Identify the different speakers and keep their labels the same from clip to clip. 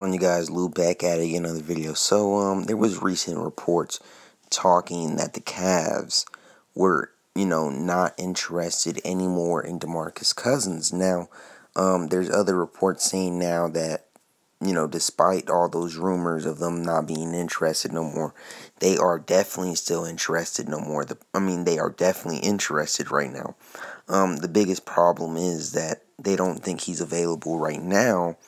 Speaker 1: on you guys Lu back at it another video. So um there was recent reports talking that the Cavs were you know not interested anymore in DeMarcus Cousins. Now um there's other reports saying now that you know despite all those rumors of them not being interested no more they are definitely still interested no more. The I mean they are definitely interested right now. Um the biggest problem is that they don't think he's available right now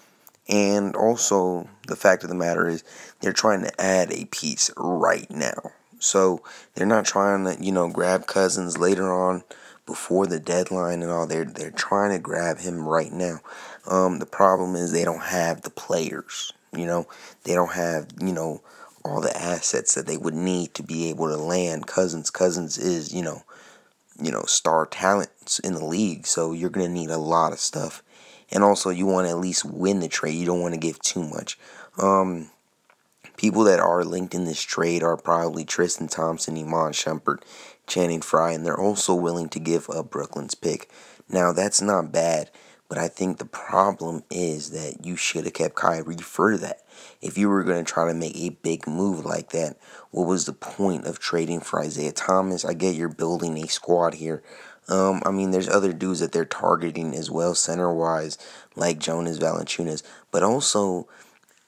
Speaker 1: and also, the fact of the matter is, they're trying to add a piece right now. So they're not trying to, you know, grab Cousins later on before the deadline and all. They're they're trying to grab him right now. Um, the problem is they don't have the players. You know, they don't have you know all the assets that they would need to be able to land Cousins. Cousins is you know, you know, star talent in the league. So you're gonna need a lot of stuff and also you want to at least win the trade. You don't want to give too much. Um, people that are linked in this trade are probably Tristan Thompson, Iman Shumpert, Channing Frye, and they're also willing to give up Brooklyn's pick. Now that's not bad, but I think the problem is that you should have kept Kyrie for that. If you were going to try to make a big move like that, what was the point of trading for Isaiah Thomas? I get you're building a squad here, um, I mean, there's other dudes that they're targeting as well, center wise, like Jonas Valanciunas. But also,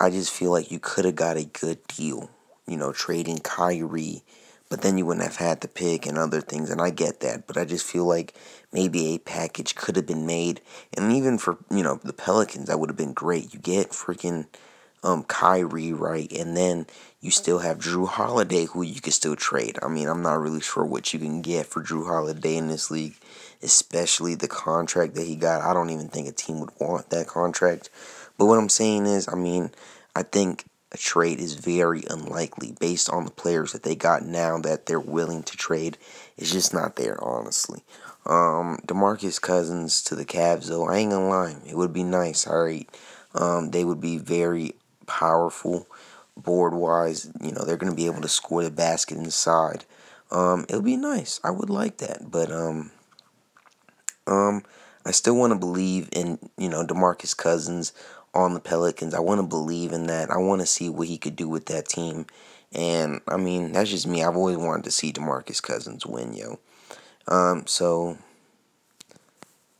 Speaker 1: I just feel like you could have got a good deal, you know, trading Kyrie. But then you wouldn't have had the pick and other things, and I get that. But I just feel like maybe a package could have been made, and even for you know the Pelicans, that would have been great. You get freaking um, Kyrie, right? And then you still have Jrue Holiday, who you can still trade. I mean, I'm not really sure what you can get for Jrue Holiday in this league, especially the contract that he got. I don't even think a team would want that contract. But what I'm saying is, I mean, I think a trade is very unlikely based on the players that they got now that they're willing to trade. It's just not there, honestly. Um, DeMarcus Cousins to the Cavs, though, I ain't gonna lie, it would be nice. All right, um, they would be very powerful board wise. You know, they're going to be able to score the basket inside. Um, it'll be nice. I would like that, but um, um, I still want to believe in you know Demarcus Cousins on the Pelicans. I want to believe in that. I want to see what he could do with that team. And I mean, that's just me. I've always wanted to see DeMarcus Cousins win, yo. Um, so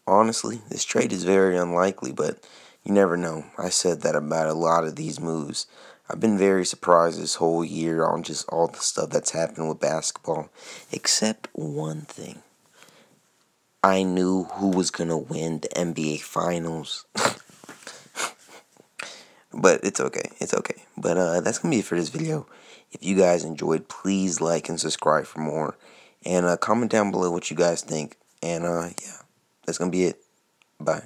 Speaker 1: honestly, this trade is very unlikely, but you never know. I said that about a lot of these moves. I've been very surprised this whole year on just all the stuff that's happened with basketball, except one thing. I knew who was going to win the NBA Finals. but it's okay. It's okay. But uh, that's going to be it for this video. If you guys enjoyed, please like and subscribe for more. And uh, comment down below what you guys think. And uh, yeah, that's going to be it. Bye.